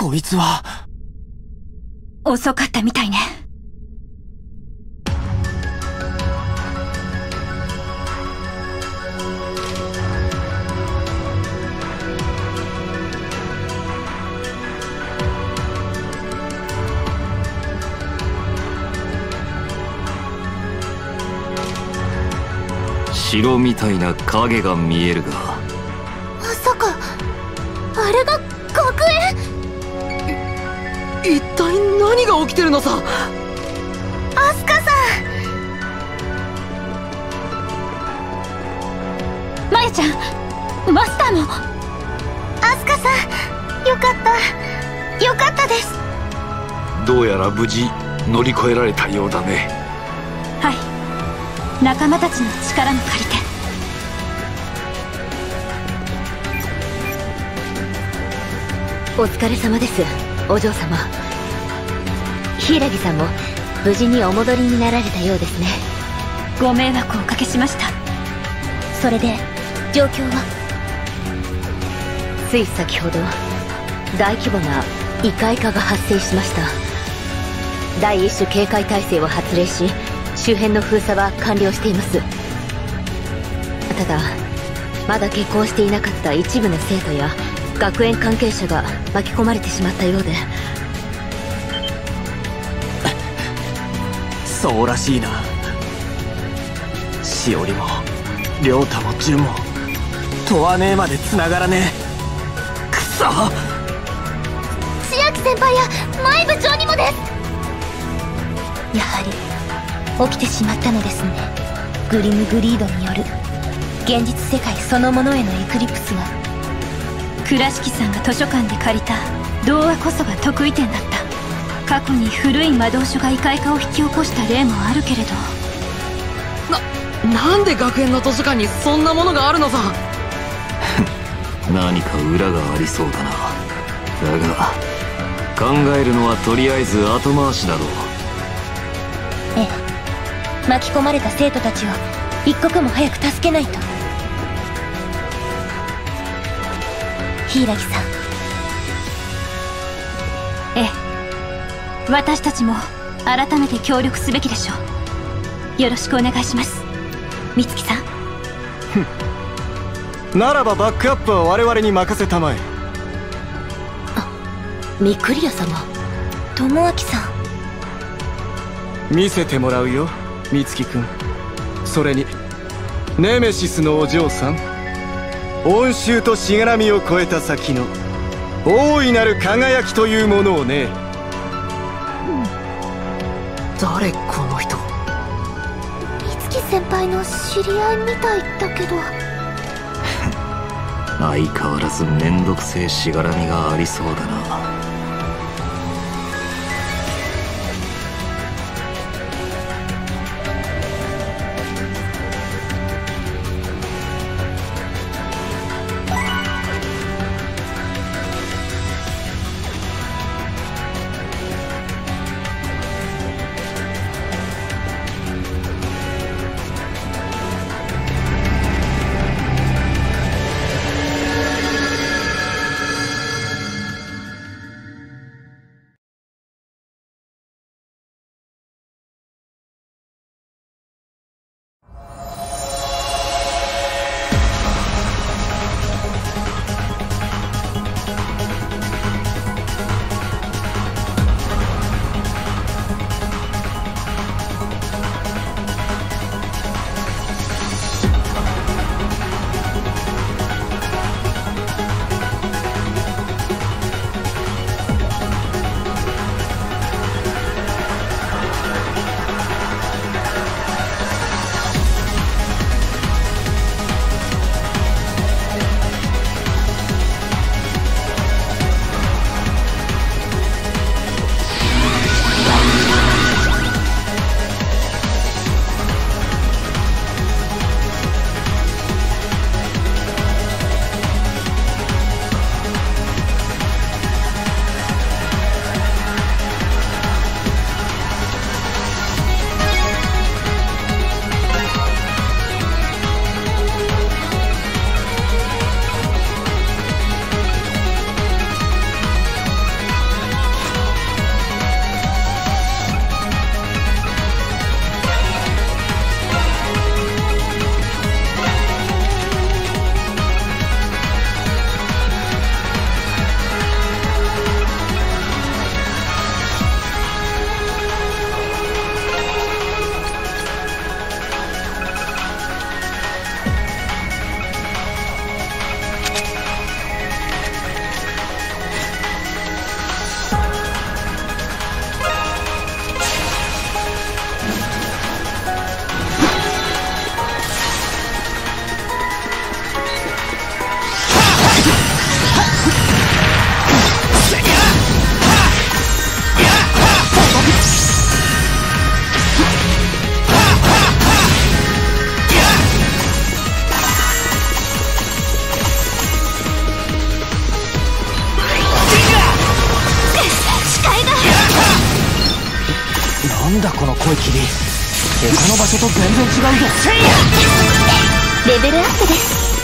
こいつは。遅かったみたいね。城みたいな影が見えるがるのさ。アスカさん。マヤちゃんマスターも。アスカさんよかった。よかったです。どうやら無事乗り越えられたようだね。はい。仲間たちの力も借りてお疲れ様ですお嬢様柊さんも無事にお戻りになられたようですね。ご迷惑をおかけしました。それで状況は？つい先ほど大規模な異界化が発生しました。第一種警戒態勢を発令し周辺の封鎖は完了しています。ただまだ下校していなかった一部の生徒や学園関係者が巻き込まれてしまったようでそうらしいな。しおりも亮太も純も問わねえまで繋がらねえ。くそ！千秋先輩や舞部長にもです。やはり起きてしまったのですね。グリムグリードによる現実世界そのものへのエクリプスが倉敷さんが図書館で借りた童話こそが得意点だった。過去に古い魔導書が異界化を引き起こした例もあるけれど。ななんで学園の図書館にそんなものがあるのさ？何か裏がありそうだな。だが考えるのはとりあえず後回しだろう。ええ。巻き込まれた生徒たちを一刻も早く助けないと。柊さん私たちも改めて協力すべきでしょう。よろしくお願いします。美月さん。ならばバックアップは我々に任せたまえ。あミクリア様。智明さん。見せてもらうよ美月君それにネメシスのお嬢さん。恩衆としがらみを超えた先の大いなる輝きというものをね、誰この人？美月先輩の知り合いみたいだけど。相変わらずめんどくせえしがらみがありそうだなぽい霧他の場所と全然違うぞ。レベルアップです。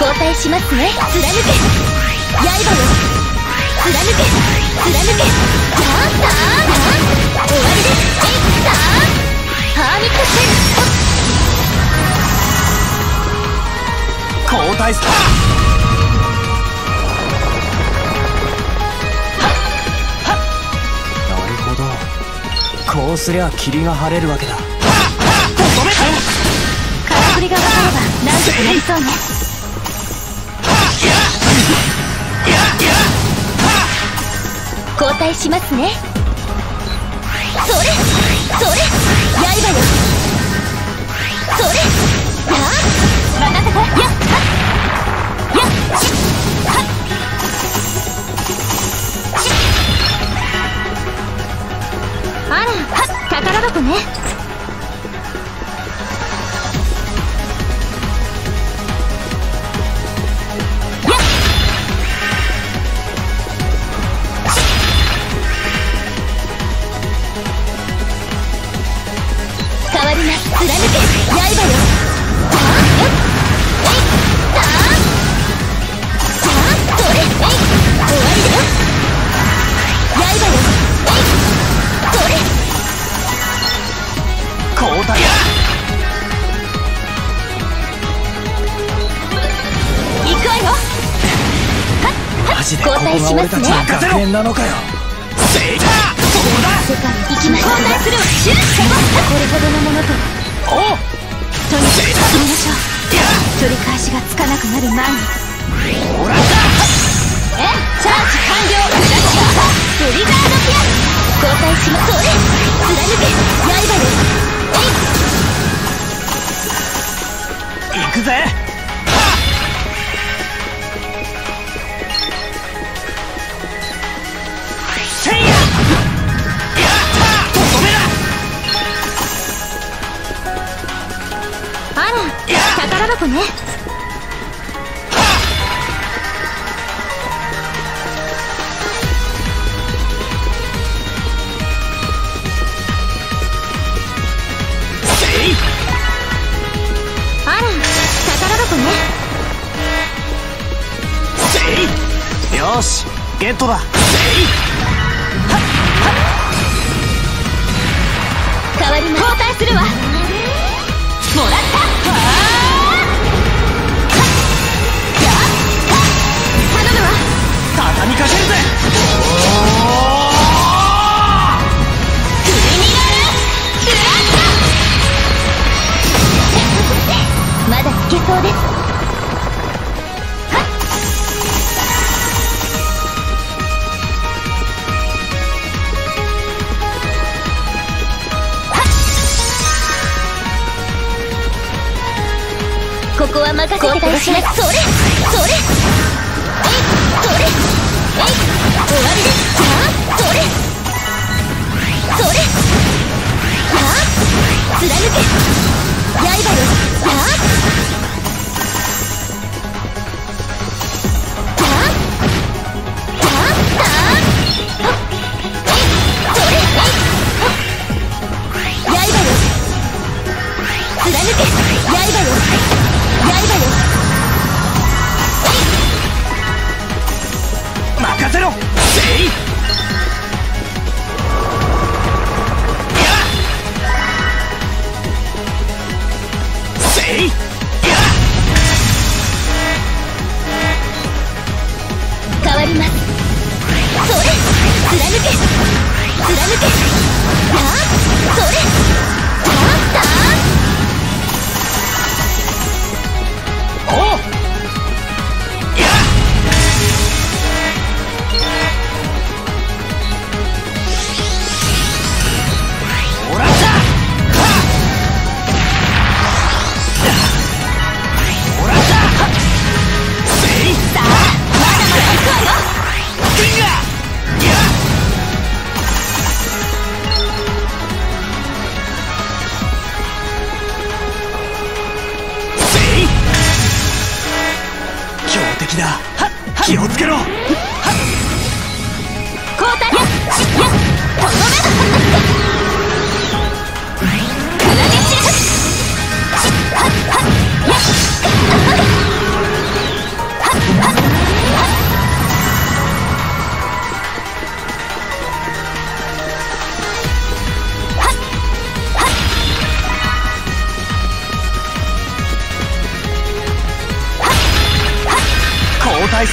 交代しますね。貫け。刃よ貫け。貫け。さあさあ終わりです。えいさあハーミッ交代スタなこうすりゃ霧が晴れるわけだ。空振りが分かれば何とかなりそうね。交代しますね。それそれ。刃よそれ。さあ任せて。やっが俺たますね。ちの学園なのかよ世界行きましょうするわシュッこれほどのものとおとにかく進みましょう取り返しがつかなくなる前にほらえチャージ完了クラッシャーブリザードピアス交代しますそれ貫け刃よえい行くぜあら宝箱ね。せいあら宝箱ね。せいよしゲットだ。せい変わります交代するわ。もらったまだいけそうです。ここは任せてください。それそれ。えいそれ。えい終わりです。さあそれ。それさあ貫け刃よさあ。貫け。貫け。なあそれ。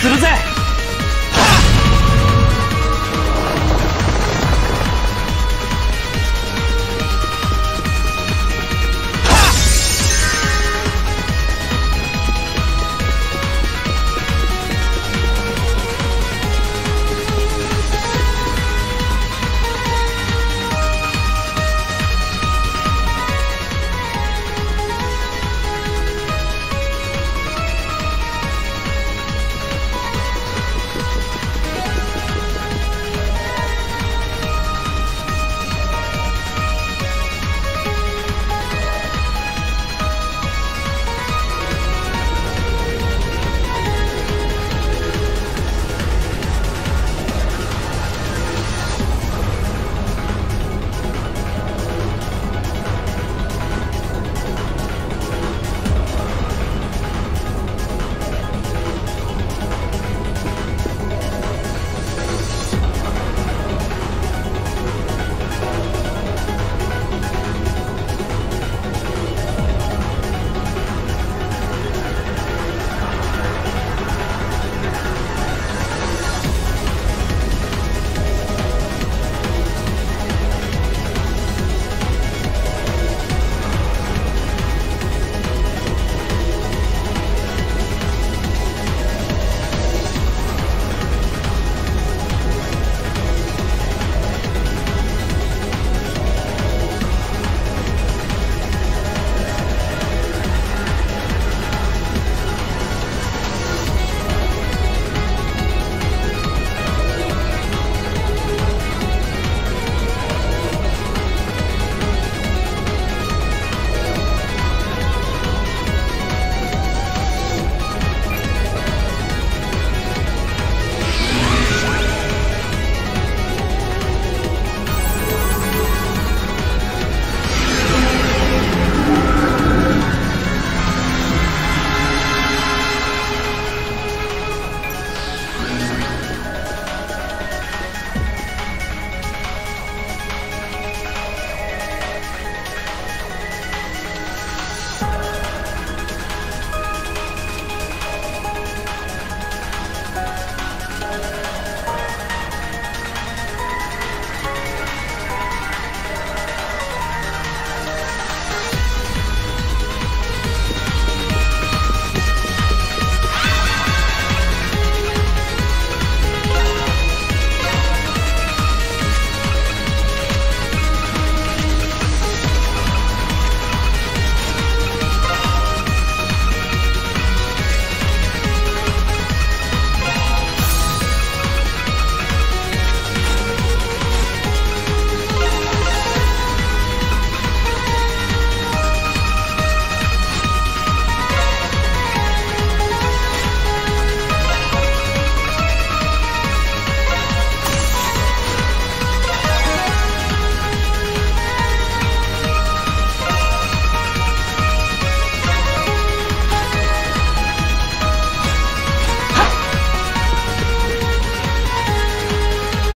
するぜ